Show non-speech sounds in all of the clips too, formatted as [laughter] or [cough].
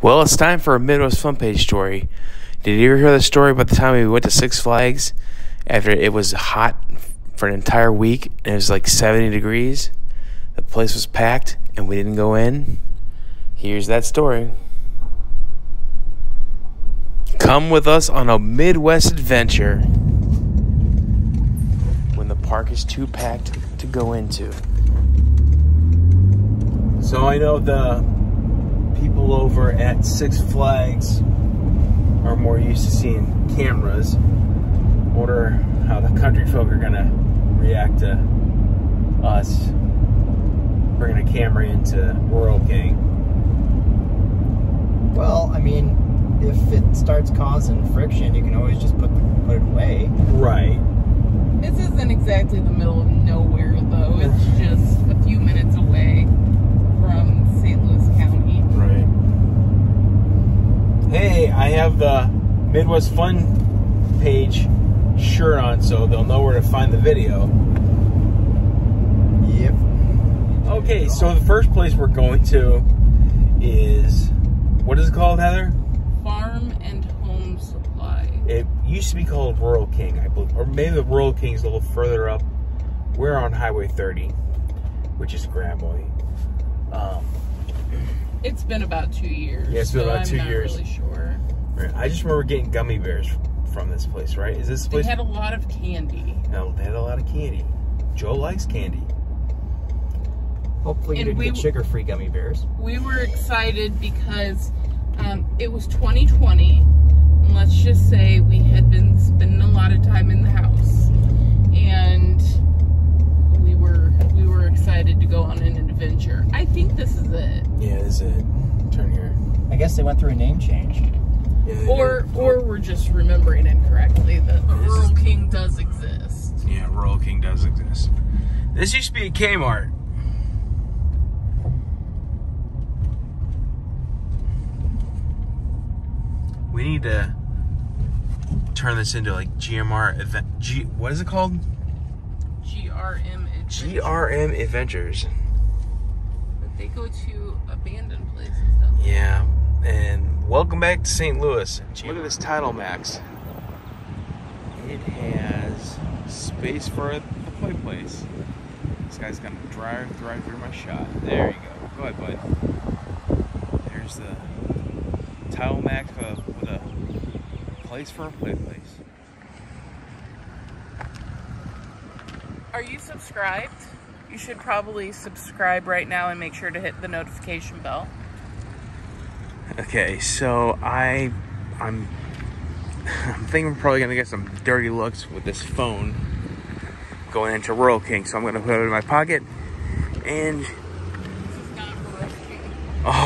Well, it's time for a Midwest Fun Page story. Did you ever hear the story about the time we went to Six Flags after it was hot for an entire week and it was like 70 degrees? The place was packed and we didn't go in. Here's that story. Come with us on a Midwest adventure when the park is too packed to go into. So I know the people over at Six Flags are more used to seeing cameras. Wonder how the country folk are gonna react to us bringing a camera into Rural King. Well, I mean, if it starts causing friction, you can always just put put it away. Right. This isn't exactly the middle of nowhere, though. It's [laughs] just a few minutes away from St. Louis County. Right. Hey, I have the Midwest Fun page shirt on, so they'll know where to find the video. Yep. Okay, so the first place we're going to is what is it called, Heather? Farm and Home Supply. It used to be called Rural King, I believe, or maybe the Rural King's a little further up. We're on Highway 30, which is Gravois. Um, It's been about two years. Yeah, it's been so about I'm two not years. really sure. Right, I just remember getting gummy bears from this place, right? Is this place? They had a lot of candy. no, they had a lot of candy. Joe likes candy. Hopefully, you And didn't we get sugar-free gummy bears. We were excited because um, it was 2020. And let's just say we had been spending a lot of time in the house. And we were we were excited to go on an adventure. I think this is it. Yeah, this is it. Turn here. I guess they went through a name change. Yeah, they Or did. or we're just remembering incorrectly that the This is- King does exist. Yeah, Rural King does exist. This used to be a Kmart. We need to turn this into like GMR event. G. What is it called? GRM Adventure. GRM Adventures. But they go to abandoned places though. Yeah, and welcome back to St. Louis. Look at this Title Max. It has space for a play place. This guy's gonna drive drive through my shot. There you go. Go ahead, bud. There's the Title Max with a, with a place for a play place. Are you subscribed? You should probably subscribe right now and make sure to hit the notification bell. Okay, so I, I'm, I'm thinking I'm probably gonna get some dirty looks with this phone going into Rural King. So I'm gonna put it in my pocket, and This is not Rural King.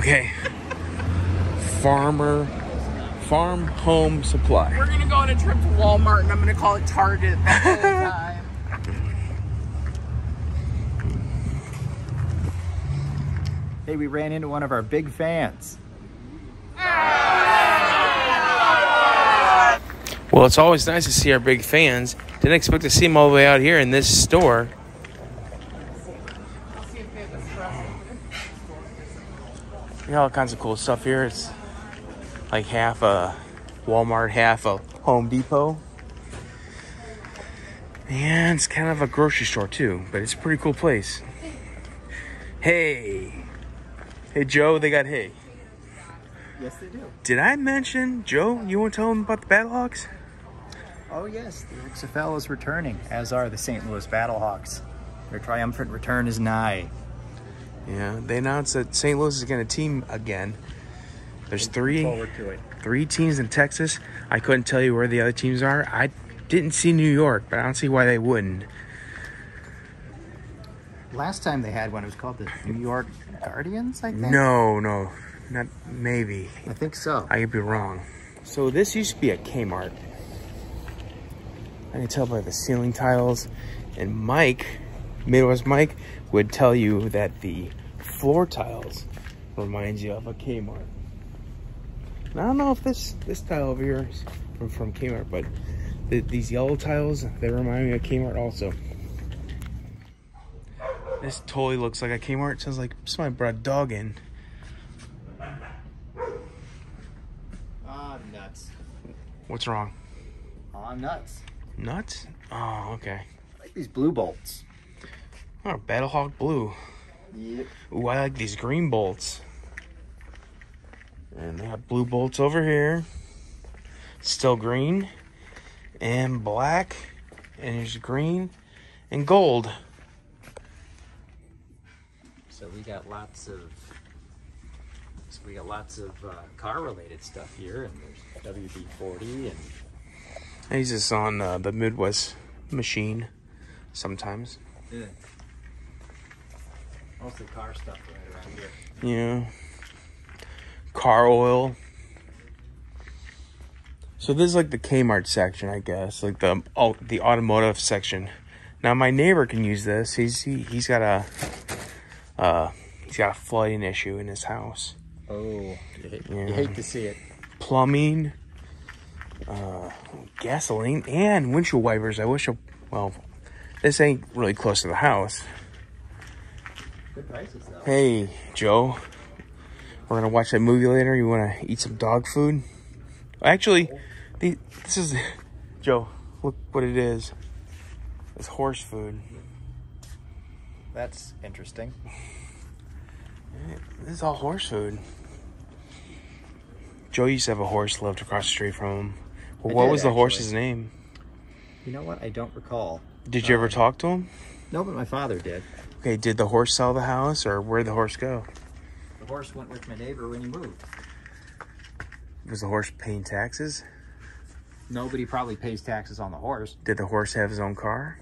okay, farmer, farm home supply. We're gonna go on a trip to Walmart and I'm gonna call it Target the whole [laughs] time. Hey, we ran into one of our big fans. Well, it's always nice to see our big fans. Didn't expect to see them all the way out here in this store. I'll see if they have espresso. We got all kinds of cool stuff here. It's like half a Walmart, half a Home Depot. And it's kind of a grocery store too, but it's a pretty cool place. Hey. Hey Joe, they got hay. Yes, they do. Did I mention Joe? You want to tell them about the Battlehawks? Oh yes, the XFL is returning, as are the St. Louis Battlehawks. Their triumphant return is nigh. Yeah, they announced that St. Louis is going to team again. There's three Forward to it. three teams in Texas. I couldn't tell you where the other teams are. I didn't see New York, but I don't see why they wouldn't. Last time they had one, it was called the New York Guardians, I think. No, no, not maybe. I think so. I could be wrong. So this used to be a Kmart. I can tell by the ceiling tiles. And Mike, Midwest Mike, would tell you that the floor tiles reminds you of a Kmart. And I don't know if this this tile over here is from, from Kmart, but the, these yellow tiles, they remind me of Kmart also. This totally looks like a Kmart. It sounds like somebody brought a dog in. Ah, nuts. What's wrong? On nuts. Nuts? Oh, okay. I like these blue bolts. Oh, Battlehawk Blue. Yep. Ooh, I like these green bolts. And they have blue bolts over here. Still green. And black. And here's green and gold. So we got lots of so we got lots of uh, car related stuff here, and there's WD-40 and I use this on uh, the Midwest machine sometimes. yeah. mostly car stuff right around here. Yeah. Car oil. So this is like the Kmart section, I guess, like the oh, the automotive section. Now my neighbor can use this. He's he, he's got a uh he's got a flooding issue in his house. Oh, you hate, Yeah. you hate to see it. Plumbing, uh, gasoline, and windshield wipers. I wish. I, well, this ain't really close to the house. Good prices though. Hey, Joe. We're gonna watch that movie later. You wanna eat some dog food? Actually, the, this is [laughs] Joe. Look what it is. It's horse food. That's interesting. This is all horse food. Joe used to have a horse lived across the street from him. Well, what did, was the actually. horse's name? You know what? I don't recall. Did you ever Um, talk to him? No, but my father did. Okay, did the horse sell the house or where'd the horse go? The horse went with my neighbor when he moved. Was the horse paying taxes? Nobody probably pays taxes on the horse. Did the horse have his own car?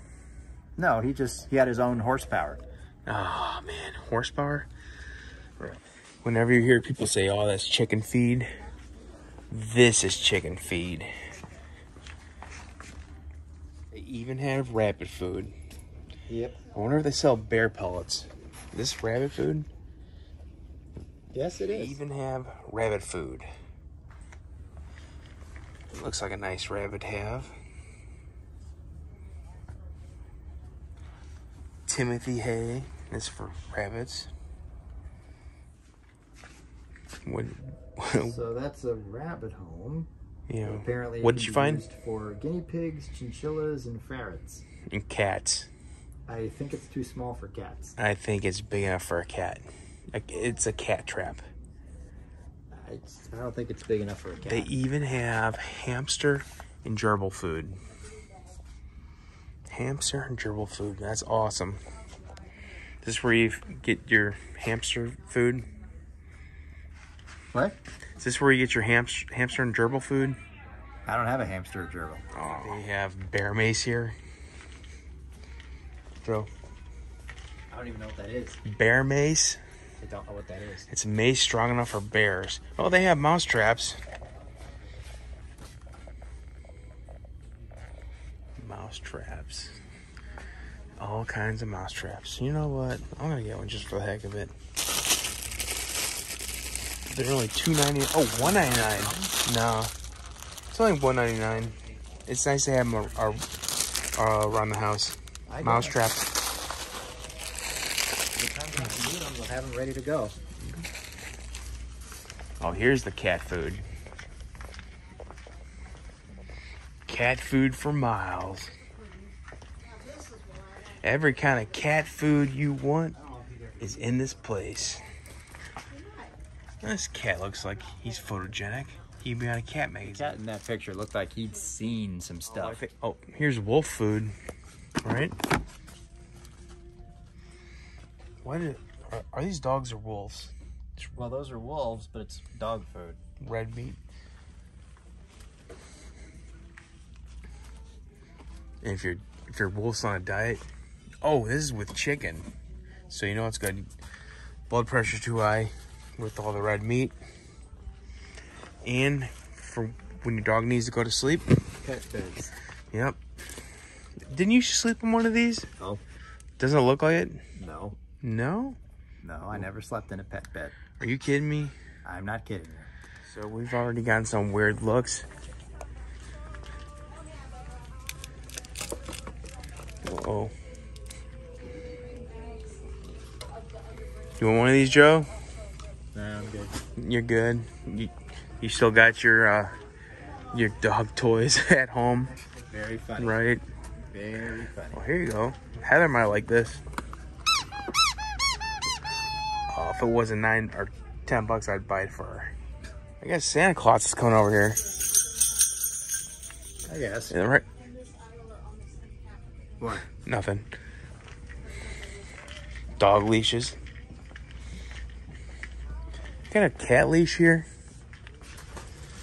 No, he just he had his own horsepower. Oh man, horsepower. Whenever you hear people say, "Oh, that's chicken feed," this is chicken feed. Even have rabbit food. Yep. I wonder if they sell bear pellets. This rabbit food? Yes, it They is. even have rabbit food. It Looks like a nice rabbit have. Timothy hay is for rabbits. What, [laughs] So that's a rabbit home. You know, Apparently, what did you find? used for guinea pigs, chinchillas, and ferrets. And cats. I think it's too small for cats. I think it's big enough for a cat. It's a cat trap. I, I don't think it's big enough for a cat. They even have hamster and gerbil food. Hamster and gerbil food. That's awesome. This is where you get your hamster food. What? Is this where you get your hamster, hamster and gerbil food? I don't have a hamster or gerbil. Oh, they have bear mace here. Joe, I don't even know what that is. bear mace. I don't know what that is. It's mace strong enough for bears. Oh, they have mouse traps. Mouse traps. All kinds of mouse traps. You know what? I'm gonna get one just for the heck of it. They're only two ninety. Oh, one ninety nine. No, it's only one ninety nine. It's nice to have them ar- ar- uh, around the house. I Mouse got traps. The time I can need them, we'll have them ready to go. Mm-hmm. Oh, here's the cat food. Cat food for miles. Every kind of cat food you want is in this place. This cat looks like he's photogenic. He'd be on a cat magazine. cat in that picture looked like he'd seen some Oh, stuff. think- oh, here's wolf food, right? Why did are, are these dogs or wolves? Well, those are wolves, but it's dog food. red meat. And if you're if your wolf's on a diet, oh, this is with chicken, so you know it's good. Blood pressure too high with all the red meat, and for when your dog needs to go to sleep. Pet beds. Yep. Didn't you sleep in one of these? No. Doesn't it look like it? No. No. No, I never slept in a pet bed. Are you kidding me? I'm not kidding you. So we've already gotten some weird looks. Uh-oh. You want one of these, Joe? No, I'm good. You're good. You, you still got your uh, your dog toys [laughs] at home, Very funny. right? Very funny. Well, here you go. Heather might like this. Oh, if it wasn't nine or ten bucks, I'd buy it for her. I guess Santa Claus is coming over here. I guess. Yeah, right? What? Nothing. Dog leashes. Got a cat leash here.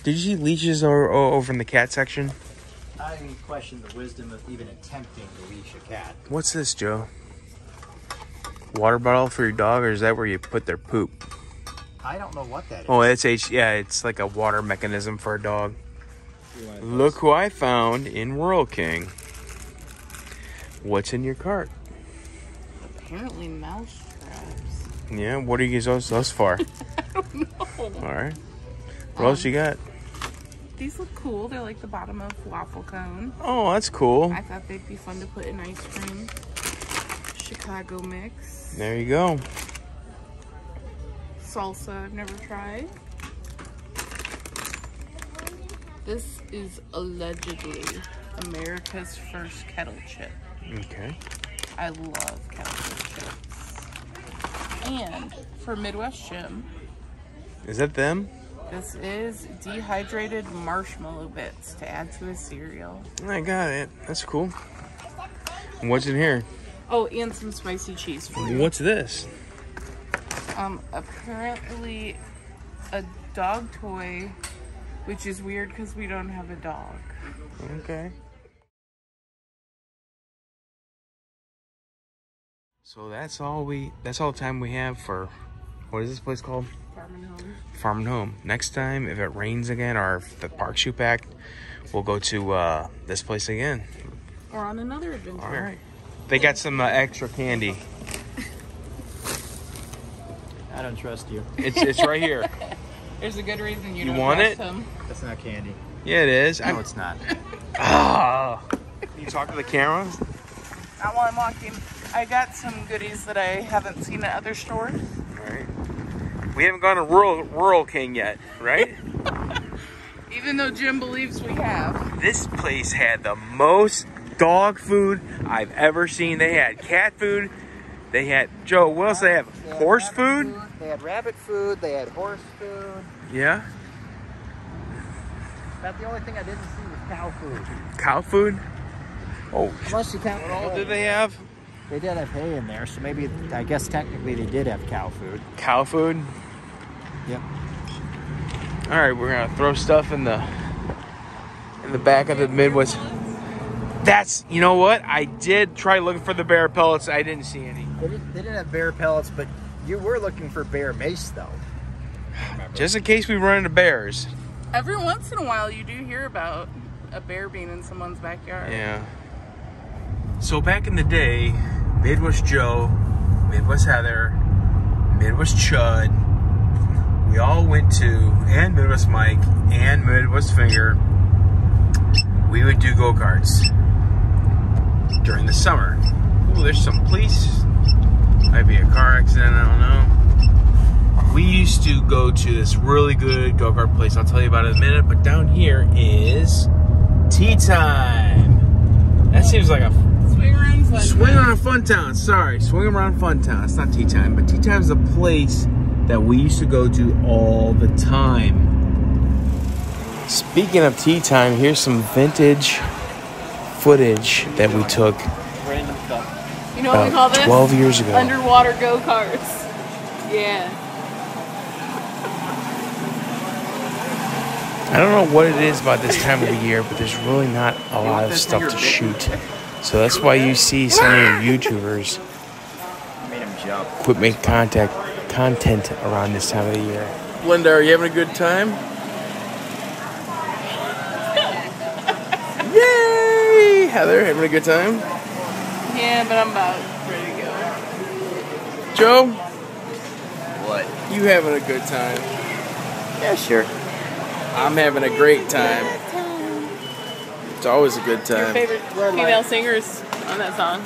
Did you see leashes or, or over in the cat section? I question the wisdom of even attempting to leash a cat. What's this, Joe? Water bottle for your dog, or is that where you put their poop? I don't know what that is. Oh, it's H. Yeah, it's like a water mechanism for a dog. Look who I found in Rural King. What's in your cart? Apparently mouse traps. Yeah, what are you guys those, those [laughs] for? No. All right. What else you um, got? These look cool. They're like the bottom of waffle cone. Oh, that's cool. I thought they'd be fun to put in ice cream. Chicago mix. There you go. Salsa, I've never tried. This is allegedly America's first kettle chip. Okay. I love kettle chips. And for Midwest Jim, Is that them? this is dehydrated marshmallow bits to add to his cereal. I got it. That's cool. And What's in here? Oh, and some spicy cheese for you. What's this? Um, apparently a dog toy, which is weird because we don't have a dog. Okay. So that's all we that's all the time we have for what is this place called? Farm and home. Farm and Home. Next time if it rains again or if the parks shoot back, we'll go to uh, this place again. Or on another adventure. All right. They got some uh, extra candy. I don't trust you. It's it's right here. [laughs] There's a good reason you, You don't want trust it? him. That's not candy. Yeah, it is. No, I'm, it's not. [laughs] ah. You talk to the camera? Not while I'm walking. I got some goodies that I haven't seen at other stores. All right. We haven't gone to Rural Rural King yet, right? [laughs] Even though Jim believes we have. this place had the most dog food I've ever seen. They had cat food. They had Joe. What else they have? Horse food. They had rabbit food. They had horse food. Yeah. About the only thing I didn't see was cow food. Cow food. Oh, Unless you count. what all hay. did they have? They did have hay in there, so maybe I guess technically they did have cow food. Cow food. Yep. All right, we're gonna throw stuff in the in the back of the Midwest. That's you know what? I did try looking for the bear pellets. I didn't see any. They didn't, they didn't have bear pellets, but you were looking for bear mace though. Just in case we run into bears. Every once in a while, you do hear about a bear being in someone's backyard. Yeah. So back in the day, Midwest Joe, Midwest Heather, Midwest Chud, we all went to, and Midwest Mike, and Midwest Finger, we would do go karts during the summer. Ooh, there's some police. Might be a car accident, I don't know. We used to go to this really good go kart place. I'll tell you about it in a minute. But down here is tea time. That seems like a Swing around fun. swing on a fun town. Sorry, Swing-A-Round Fun Town. It's not tea time, but tea time is a place that we used to go to all the time. Speaking of tea time, here's some vintage footage that we took Random stuff. You know what we call about this? 12 years ago. Underwater go karts. Yeah. I don't know what it is about this time of the year, but there's really not a lot of stuff to shoot. So that's why you see some of your YouTubers Made him quit making contact content around this time of the year. Linda, are you having a good time? [laughs] Yay! Heather, having a good time? Yeah, but I'm about ready to go. Joe, What? you having a good time? Yeah, sure. I'm having a great time. It's always a good Your time. favorite female singers on that song?